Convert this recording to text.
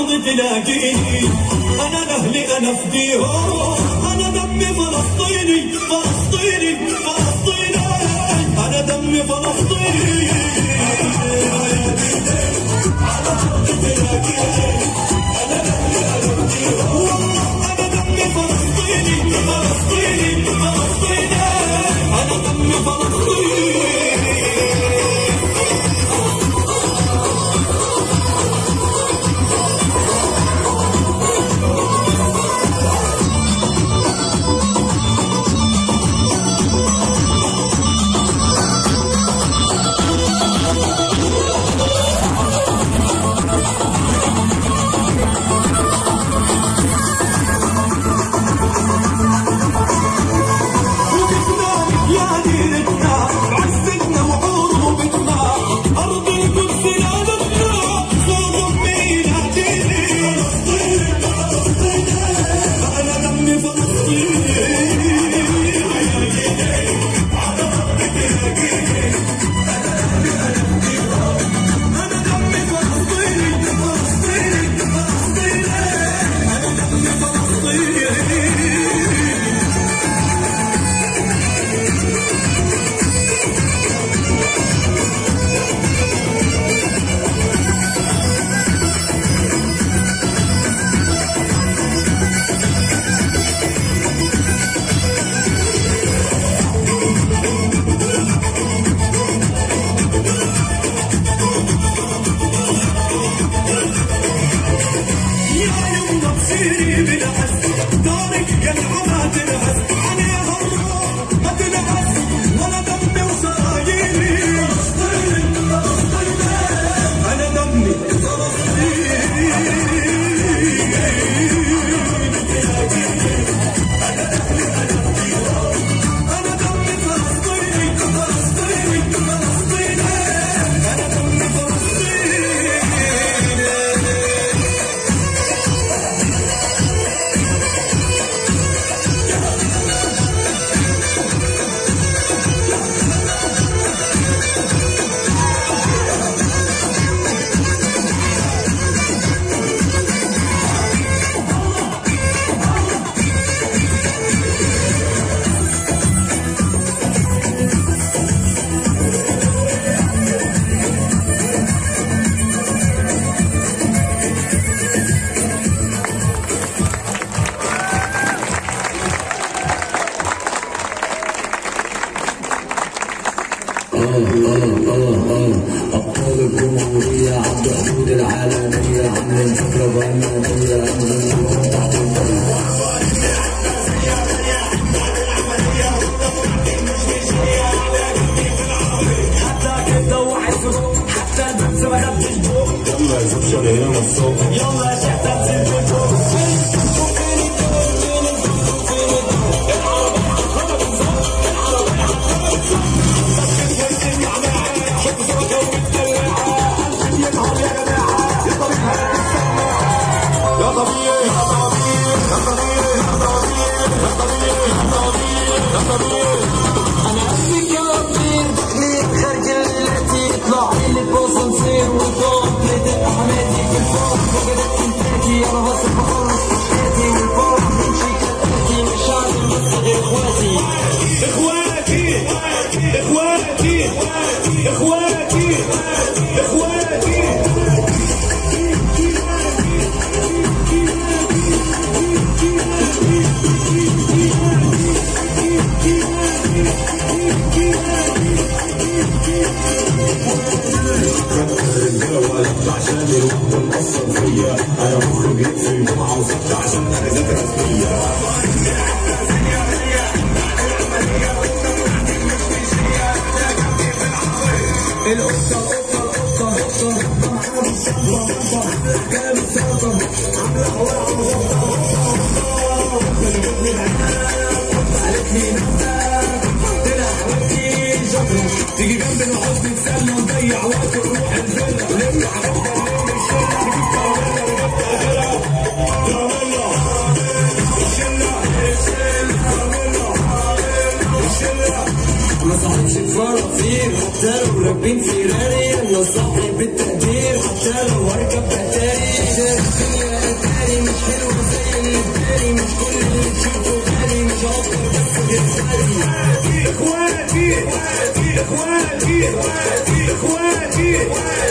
الأرض تلاقيني أنا أهلي أنا فديهم You. أبطال الجمهورية عند العالمية عن الفكرة بأمانية عن الجمهور تحت حتى ننسى ما نبتش بوك يلا يا زبشة هنا يلا يا شحتة تنزل أنا مخرج في الجامعة وسبت عشان اجازات رسميه القصة القصة القصة راكبين فيراري أنا صاحي بالتقدير حتى لو هركب بتاري إيه اتاري مش حلوة زي اللي في مش كل اللي تشوفه غالي مش هقدر بس غير سالي اخواتي اخواتي اخواتي اخواتي اخواتي.